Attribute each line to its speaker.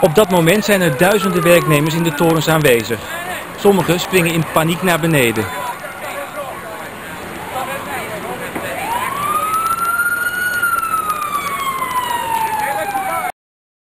Speaker 1: Op dat moment zijn er duizenden werknemers in de torens aanwezig. Sommigen springen in paniek naar beneden.